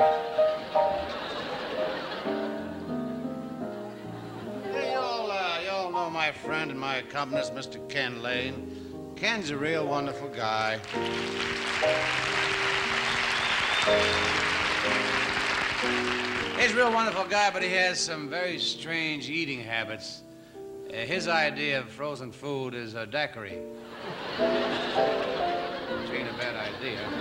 Uh, y'all, know my friend and my accompanist, Mr. Ken Lane. Ken's a real wonderful guy. He's a real wonderful guy, but he has some very strange eating habits. Uh, his idea of frozen food is a daiquiri. Which ain't a bad idea.